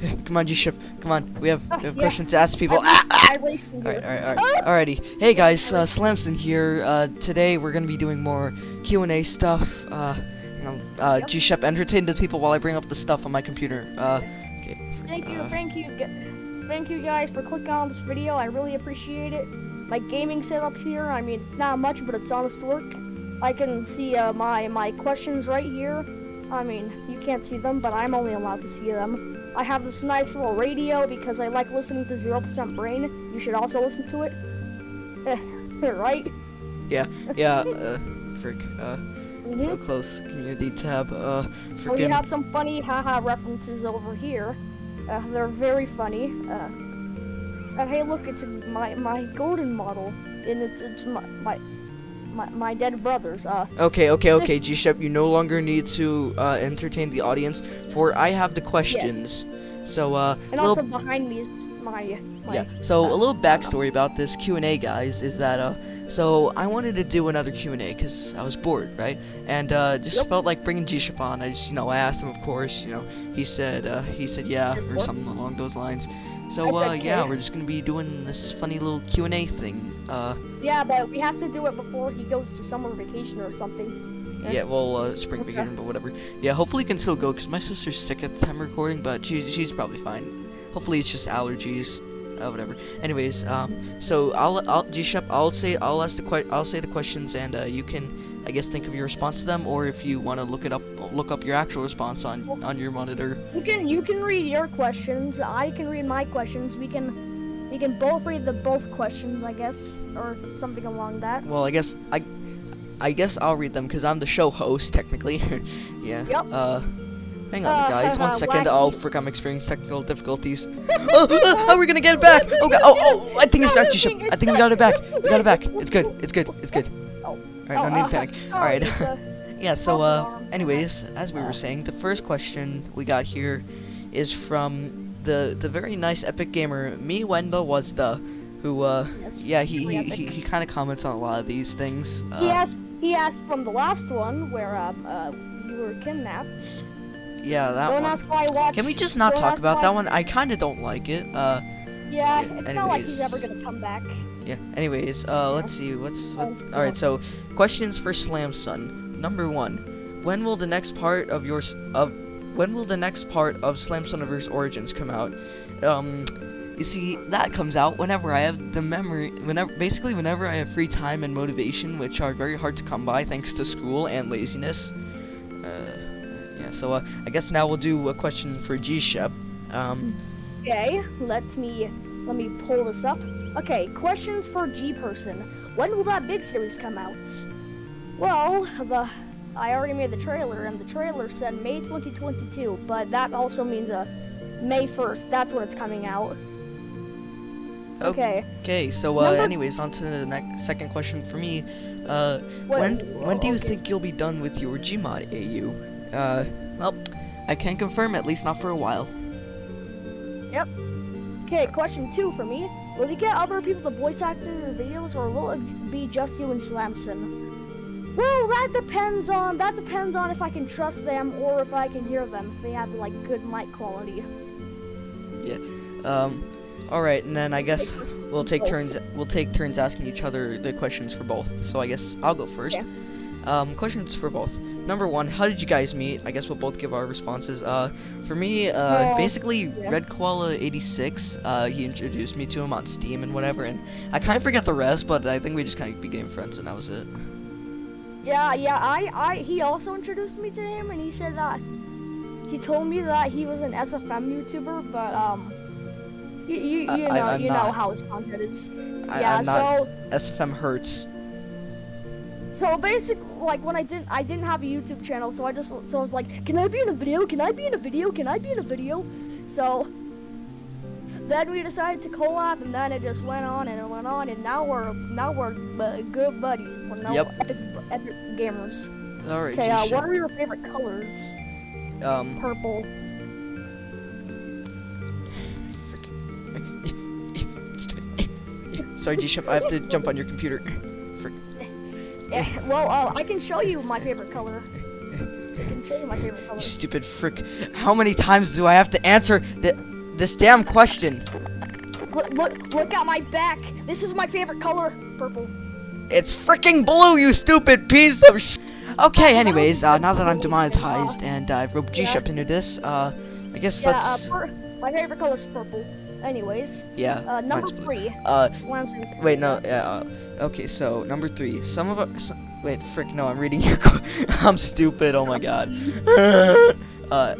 Come on, G-Shep. Come on. We have, we have yeah. questions to ask people. I Ah, ah! raced, I raced alright, alright, alright. Alrighty. Hey guys, uh, Slamsun here. Uh, today we're gonna be doing more Q&A stuff. Uh, you know, uh, Yep. G-Shep, entertain the people while I bring up the stuff on my computer. Uh, okay. Thank you, uh, thank you, thank you guys for clicking on this video. I really appreciate it. My gaming setup's here. I mean, it's not much, but it's honest work. I can see uh, my my questions right here. I mean, you can't see them, but I'm only allowed to see them. I have this nice little radio because I like listening to Zero Percent Brain. You should also listen to it. right? Yeah, yeah, uh, frick. Uh, Mhm. so close. Community tab. Uh, Well, we have some funny haha references over here. Uh, they're very funny. Uh, and hey, look, it's my my golden model, and it's it's my my my, my dead brothers. Uh, Okay, okay, okay, G-Shep, you no longer need to uh, entertain the audience, for I have the questions. So, uh, and also behind me is my my. yeah. So uh, a little backstory about this Q&A, guys, is that uh, so I wanted to do another Q&A because I was bored, right? And uh, just Yep. felt like bringing G-Shep on. I just, you know, I asked him, of course. You know, he said, uh, he said, yeah, or something along those lines. So, uh, yeah, we're just gonna be doing this funny little Q&A thing. Uh, Yeah, but we have to do it before he goes to summer vacation or something. Yeah. Yeah, well, uh, spring vacation, but whatever. Yeah, hopefully he can still go, because my sister's sick at the time recording, but she, she's probably fine. Hopefully it's just allergies, uh, whatever. Anyways, um, so I'll, I'll, G-Shep, I'll say, I'll ask the que- I'll say the questions, and, uh, you can, I guess, think of your response to them, or if you want to look it up, look up your actual response on, on your monitor. You can you can read your questions. I can read my questions. We can we can both read the both questions, I guess, or something along that. Well, I guess, I, I guess I'll read them, because I'm the show host, technically. yeah. Yep. Uh, hang on, Uh, guys, one haha, second. Oh, frick, I'm experiencing technical difficulties. oh, oh, oh, we're gonna get it back! Oh, God. oh, oh, I think it's back, G-Shep. I think we got it back. We got it back. It's good. It's good. It's good. Oh. Alright, no need to panic. Alright. Yeah, so, uh, anyways, as we were saying, the first question we got here is from the the very nice epic gamer, me Wendell was the, who, uh, Yes, yeah, he, he, he, he kind of comments on a lot of these things. Uh, He asked he asked from the last one where um uh you were kidnapped. Yeah, that don't one. ask why I watched. Can we just not talk about that one? I kind of don't like it. Uh, Yeah, Yeah, it's not like he's ever gonna come back. Yeah. Anyways, uh, let's see. What's what? All right. So, questions for Slamsun. Number one. When will the next part of your of when will the next part of Slam Soniverse Origins come out? Um, you see, that comes out whenever I have the memory. Whenever, basically, whenever I have free time and motivation, which are very hard to come by thanks to school and laziness. Uh, yeah. So, uh, I guess now we'll do a question for G Shep. Um. Okay, let me let me pull this up. Okay, questions for G person. When will that big series come out? Well, the I already made the trailer, and the trailer said May 2022, but that also means uh May 1st. That's when it's coming out. Okay. Okay, so uh, Number- anyways, on to the next second question for me. Uh, when when do you okay. think you'll be done with your Gmod AU? Uh, well, I can't confirm, at least not for a while. Okay, question two for me. Will you get other people to voice act in your videos, or will it be just you and Slamsun? Well, that depends on that depends on if I can trust them or if I can hear them. If they have like good mic quality. Yeah. Um, all right, and then I guess we'll take turns. We'll take turns asking each other the questions for both. So I guess I'll go first. Okay. Um, questions for both. Number one, how did you guys meet? I guess we'll both give our responses. Uh, for me, uh, basically yeah. Red Koala 86. Uh, he introduced me to him on Steam and whatever, and I kind of forget the rest, but I think we just kind of became friends, and that was it. Yeah, yeah. I, I, he also introduced me to him, and he said that he told me that he was an SFM YouTuber, but um, you, you, you I- know, I- you know how his content is. I, yeah. I'm not so. SFM hurts. So basically, like when I didn't, I didn't have a YouTube channel, so I just, so I was like, can I be in a video? Can I be in a video? Can I be in a video? So then we decided to collab, and then it just went on and it went on, and now we're, now we're good buddies. We're now Yep. epic, epic gamers. All right. Okay, uh, what are your favorite colors? Um. Purple. Sorry, G-Shep. I have to jump on your computer. Eh, well, uh, I can show you my favorite color. I can show you my favorite color. You stupid frick. How many times do I have to answer that? this damn question. Look, look, look at my back. This is my favorite color, purple. It's freaking blue, you stupid piece of sh. Okay, anyways, uh, now that I'm demonetized and I've roped G-Shep into this, uh, I guess Yeah, uh, let's. pur- my favorite color is purple. Anyways, yeah. uh, number three. Uh, wait, no, yeah. Uh, okay, so number three. Some of us. Wait, frick, no, I'm reading your. I'm stupid. Oh my god. uh, uh,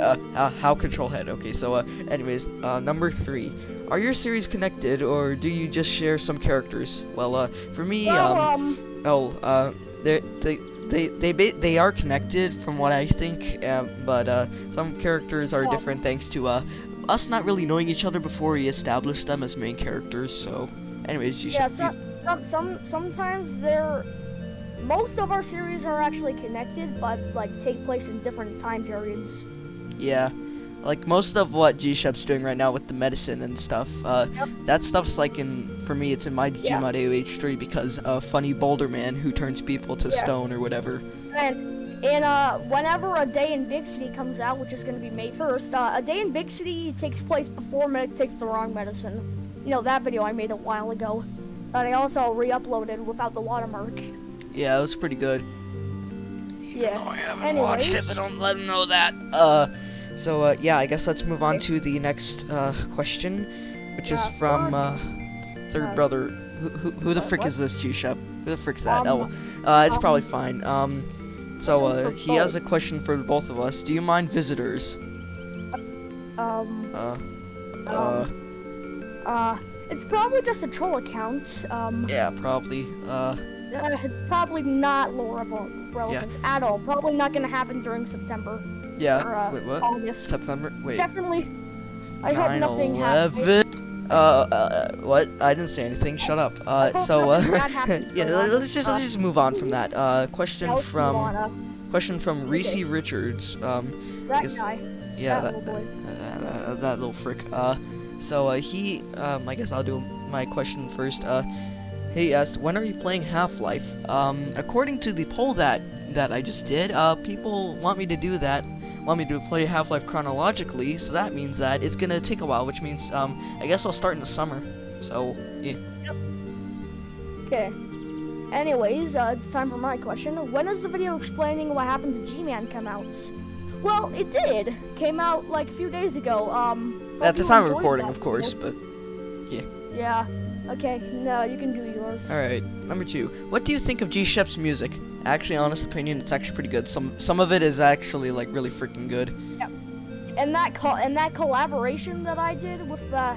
uh, how control head. Okay, so uh, anyways, uh, number three. Are your series connected, or do you just share some characters? Well, uh, for me, um, um, Oh, uh, they they they they they are connected from what I think, um, but uh, some characters are Well- different thanks to uh, us not really knowing each other before we established them as main characters. So, anyways, you yeah, should. some, some, some, sometimes they're. Most of our series are actually connected, but like take place in different time periods. yeah, like most of what G Shep's doing right now with the medicine and stuff. Uh, Yep. that stuff's like in for me, it's in my Yeah. Gmod AOH3 because of funny Boulder Man who turns people to Yeah. stone or whatever. And and uh, whenever a day in Big City comes out, which is going to be May 1st, uh, a day in Big City takes place before Medic takes the wrong medicine. You know that video I made a while ago. That I also re-uploaded without the watermark. Yeah, it was pretty good. Yeah. I haven't Anyways. watched it, but don't let him know that. Uh, so uh, yeah, I guess let's move on Okay. to the next uh question, which is Uh, from uh, third uh, brother. Who, who, who the uh, frick is this, G-Shep? Who the frick's that? Um, oh, uh, it's um, probably fine. Um, so uh, he has a question for both of us. Do you mind visitors? Um. Uh, uh, Um, Uh. It's probably just a troll account. Um. yeah, probably. Uh, Uh, it's probably not lore relevant at all. Probably not gonna happen during September yeah. or uh, Wait, what? August. September? It's Wait. definitely. I hope nothing happens. 9/11? Uh, uh, what? I didn't say anything. Shut up. Uh, so, uh, nothing bad happens yeah, let's just Uh, let's just move on from that. Uh, question Yeah, from on, uh, question from Reese Okay. Richards. Um, that guess- guy. yeah, that that, little boy. uh, uh, that little frick. Uh, so uh, he, um, I guess I'll do my question first. Uh, he asked, when are you playing Half-Life? Um, according to the poll that that I just did, uh, people want me to do that. Want me to play Half-Life chronologically, so that means that it's gonna take a while, which means um, I guess I'll start in the summer. So yeah. Okay. Anyways, uh, it's time for my question. When does the video explaining what happened to G-Man come out? Well, it did. Came out like a few days ago. Um. At the time of recording, of course, but Yeah. Yeah. Okay. No, you can do yours. alright. Number two. What do you think of G Shep's music? Actually, honest opinion, it's actually pretty good. Some some of it is actually like really freaking good. And that col- and that collaboration that I did with the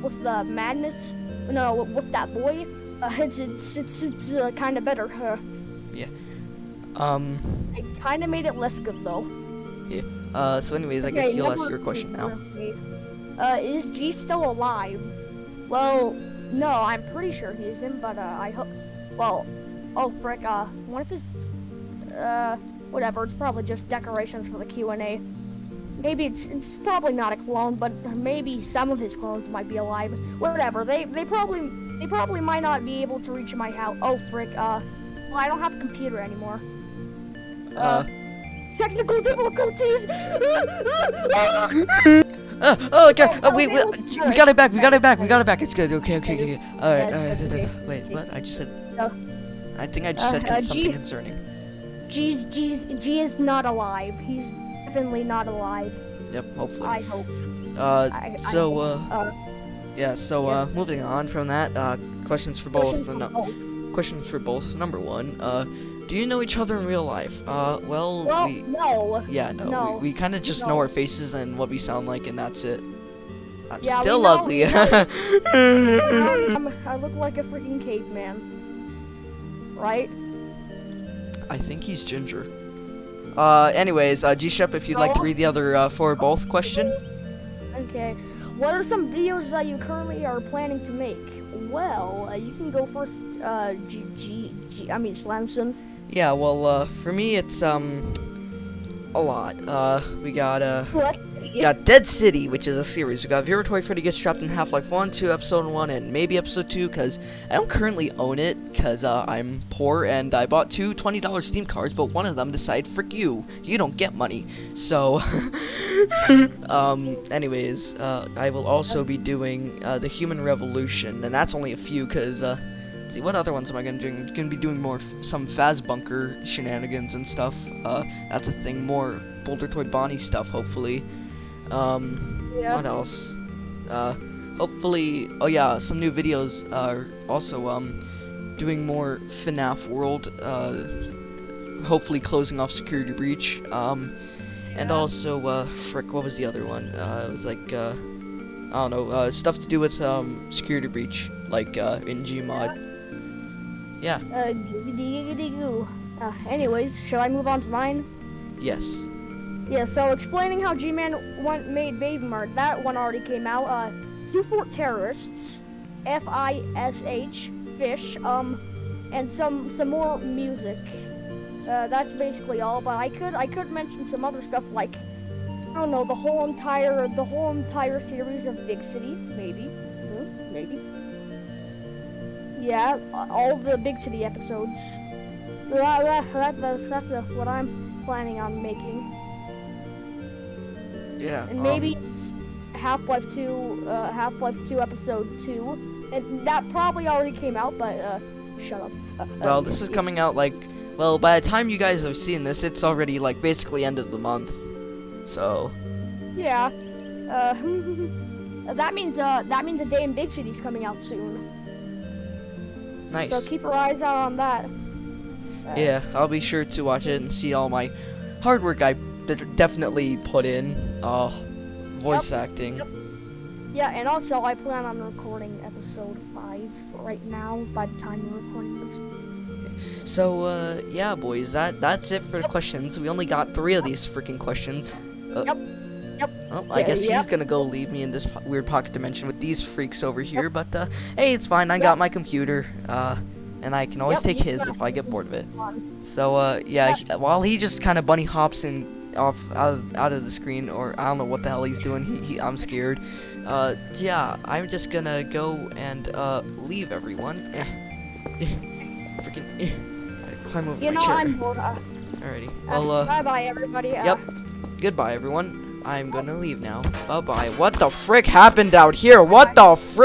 with the madness, no, with, with that boy, uh, it's it's it's, it's uh, kind of better. Yeah. Um. it kind of made it less good though. Yeah. Uh. So, anyways, I guess you'll ask your question now. Uh, is G still alive? Well, no, I'm pretty sure he isn't, but uh, I hope. Well, oh frick, uh, what if his, uh, whatever. It's probably just decorations for the Q and A. Maybe it's it's probably not a clone, but maybe some of his clones might be alive. Whatever. They they probably they probably might not be able to reach my house. Oh frick, uh, well I don't have a computer anymore. Uh. Technical difficulties. Uh, oh, okay. Oh, Uh, wait, okay, wait, it's we got it back. We got it back. We got it back. It's good. Okay, okay, okay. okay. All right. Yeah, All right. it's da- good, da- okay. Wait, what? I just said. So- I think I just Uh, said uh, something G- concerning. G's G's G is not alive. He's definitely not alive. Yep. Hopefully. I hope. Uh. I, I So, uh. uh, Yeah. So, uh, moving on from that. Uh, questions for both. questions Uh, for both. questions for both. Number one. Uh, do you know each other in real life? Uh. Well. Well, we. no. Yeah. No. no, We, we kind of just know our faces and what we sound like, and that's it. I'm Yeah, still know- ugly. Um, I look like a freaking caveman. Right? I think he's ginger. Uh, anyways, uh, G-Shep, if you'd like to read the other uh, for both question. Okay. What are some videos that you currently are planning to make? Well, uh, you can go first. Uh, G G G. I mean, Slamsun. Yeah, well, uh, for me, it's, um, a lot. Uh, we got, uh, What? got Dead City, which is a series. We got Vera Toy Freddy Gets Trapped in Half-Life 1, 2, Episode 1, and maybe Episode 2, because I don't currently own it, because, uh, I'm poor, and I bought two $20 Steam cards, but one of them decided, frick you, you don't get money. So, um, anyways, uh, I will also be doing uh, the Human Revolution, and that's only a few, cause uh, let's see what other ones am I gonna do? I'm gonna be doing more f- some Faz Bunker shenanigans and stuff. Uh, that's a thing. More Boulder Toy Bonnie stuff, hopefully. Um, Yeah. what else? Uh, hopefully, oh yeah, some new videos are also um doing more FNAF World. Uh, hopefully closing off Security Breach. Um, and Yeah. also uh, frick, what was the other one? Uh, it was like uh, I don't know, uh, stuff to do with um Security Breach, like uh in Gmod. Yeah. Uh, giggity goo. Uh, anyways, shall I move on to mine? Yes. Yeah, so explaining how G-Man went, made Baby Mart, that one already came out. Uh, Two Fort Terrorists, F-I-S-H, Fish, um, and some some more music. Uh, that's basically all. But I could I could mention some other stuff like I don't know the whole entire the whole entire series of Big City, maybe, Hmm, maybe. Yeah, all the Big City episodes. That, that, that, that's uh, what I'm planning on making. Yeah. And um, maybe it's Half-Life 2, uh, Half-Life 2 Episode 2. And that probably already came out, but, uh, shut up. Well, this is coming out like, well, by the time you guys have seen this, it's already like basically end of the month. So, Yeah. Uh, that means, uh, that means a day in Big City's coming out soon. Nice. So keep your eyes out on that. Yeah, I'll be sure to watch it and see all my hard work I d- definitely put in. Uh, voice acting. Yep. Yeah, and also I plan on recording episode 5 right now by the time you're recording this. So, uh, yeah, boys, that that's it for the Yep. questions. We only got three of these freaking questions. Uh, Yep. Yep. Well, I Yeah, guess yep. he's gonna go leave me in this po- weird pocket dimension with these freaks over here. But uh, hey, it's fine. I Yep. got my computer. Uh, and I can always Yep, take his if I get bored of it. So uh, yeah, he, while he just kind of bunny hops in off out of, out of the screen, or I don't know what the hell he's doing. He, he I'm scared. Uh, yeah, I'm just gonna go and uh leave everyone. Eh. Eh. Freaking eh. Climb over You my know, chair. I'm bored. Alrighty. Well, uh, bye-bye, everybody. Uh, yep. Goodbye, everyone. I'm gonna leave now. Bye bye. What the frick happened out here? What the frick?